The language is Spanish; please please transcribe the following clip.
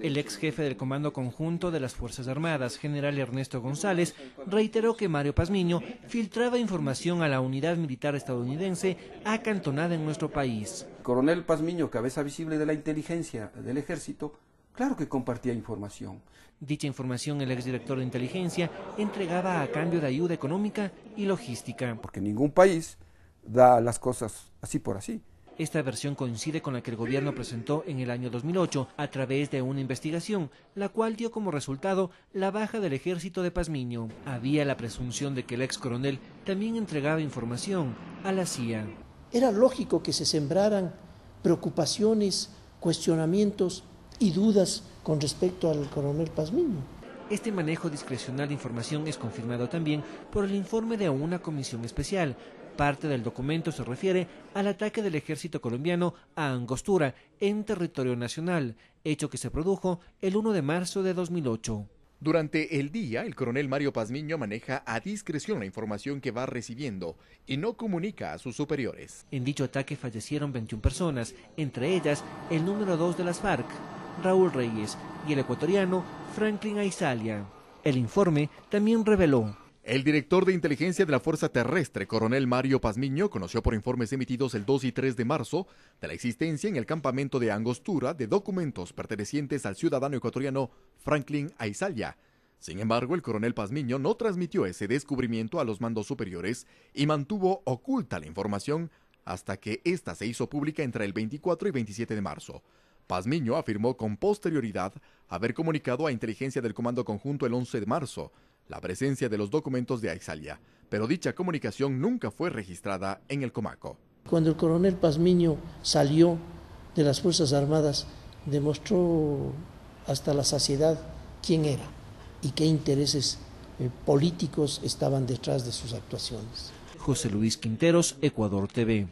El ex jefe del Comando Conjunto de las Fuerzas Armadas, general Ernesto González, reiteró que Mario Pazmiño filtraba información a la unidad militar estadounidense acantonada en nuestro país. Coronel Pazmiño, cabeza visible de la inteligencia del ejército, claro que compartía información. Dicha información el exdirector de inteligencia entregaba a cambio de ayuda económica y logística. Porque ningún país da las cosas así por así. Esta versión coincide con la que el gobierno presentó en el año 2008 a través de una investigación, la cual dio como resultado la baja del ejército de Pazmiño. Había la presunción de que el ex coronel también entregaba información a la CIA. Era lógico que se sembraran preocupaciones, cuestionamientos y dudas con respecto al coronel Pazmiño. Este manejo discrecional de información es confirmado también por el informe de una comisión especial, Parte del documento se refiere al ataque del ejército colombiano a Angostura en territorio nacional, hecho que se produjo el 1 de marzo de 2008. Durante el día, el coronel Mario Pazmiño maneja a discreción la información que va recibiendo y no comunica a sus superiores. En dicho ataque fallecieron 21 personas, entre ellas el número 2 de las FARC, Raúl Reyes, y el ecuatoriano Franklin Aizalia. El informe también reveló el director de inteligencia de la Fuerza Terrestre, coronel Mario Pazmiño, conoció por informes emitidos el 2 y 3 de marzo de la existencia en el campamento de Angostura de documentos pertenecientes al ciudadano ecuatoriano Franklin Aizalia. Sin embargo, el coronel Pazmiño no transmitió ese descubrimiento a los mandos superiores y mantuvo oculta la información hasta que ésta se hizo pública entre el 24 y 27 de marzo. Pazmiño afirmó con posterioridad haber comunicado a inteligencia del Comando Conjunto el 11 de marzo la presencia de los documentos de Aizalia, pero dicha comunicación nunca fue registrada en el Comaco. Cuando el coronel Pazmiño salió de las Fuerzas Armadas, demostró hasta la saciedad quién era y qué intereses eh, políticos estaban detrás de sus actuaciones. José Luis Quinteros, Ecuador TV.